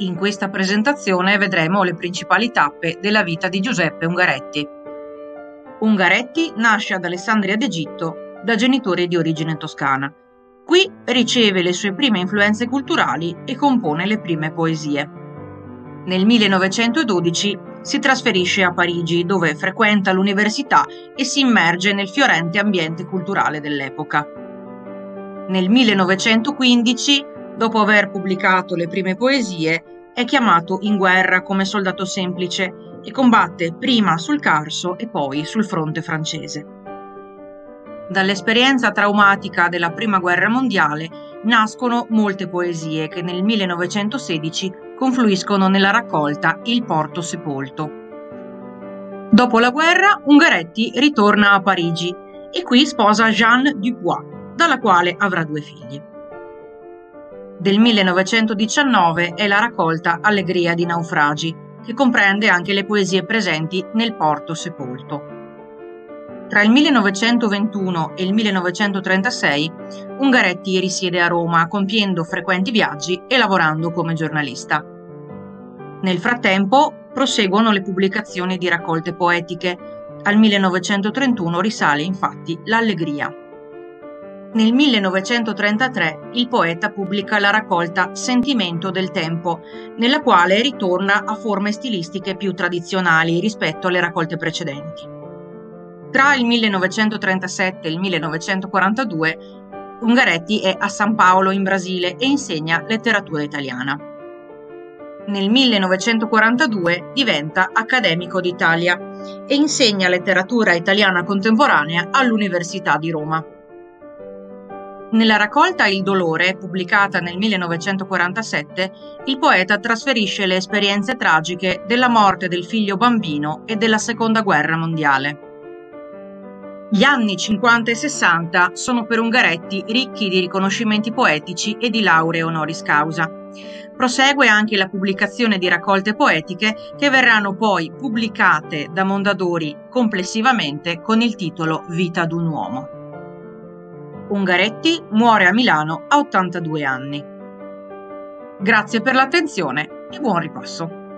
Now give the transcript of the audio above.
In questa presentazione vedremo le principali tappe della vita di Giuseppe Ungaretti. Ungaretti nasce ad Alessandria d'Egitto da genitori di origine toscana. Qui riceve le sue prime influenze culturali e compone le prime poesie. Nel 1912 si trasferisce a Parigi dove frequenta l'università e si immerge nel fiorente ambiente culturale dell'epoca. Nel 1915 dopo aver pubblicato le prime poesie, è chiamato in guerra come soldato semplice e combatte prima sul Carso e poi sul fronte francese. Dall'esperienza traumatica della Prima Guerra Mondiale nascono molte poesie che nel 1916 confluiscono nella raccolta Il Porto Sepolto. Dopo la guerra, Ungaretti ritorna a Parigi e qui sposa Jeanne Dubois, dalla quale avrà due figli del 1919 è la raccolta Allegria di naufragi, che comprende anche le poesie presenti nel Porto Sepolto. Tra il 1921 e il 1936 Ungaretti risiede a Roma compiendo frequenti viaggi e lavorando come giornalista. Nel frattempo proseguono le pubblicazioni di raccolte poetiche. Al 1931 risale infatti L'Allegria. Nel 1933 il poeta pubblica la raccolta Sentimento del tempo, nella quale ritorna a forme stilistiche più tradizionali rispetto alle raccolte precedenti. Tra il 1937 e il 1942 Ungaretti è a San Paolo in Brasile e insegna letteratura italiana. Nel 1942 diventa accademico d'Italia e insegna letteratura italiana contemporanea all'Università di Roma. Nella raccolta Il dolore, pubblicata nel 1947, il poeta trasferisce le esperienze tragiche della morte del figlio bambino e della Seconda Guerra Mondiale. Gli anni 50 e 60 sono per Ungaretti ricchi di riconoscimenti poetici e di lauree honoris causa. Prosegue anche la pubblicazione di raccolte poetiche che verranno poi pubblicate da Mondadori complessivamente con il titolo Vita d'un uomo. Ungaretti muore a Milano a 82 anni. Grazie per l'attenzione e buon ripasso.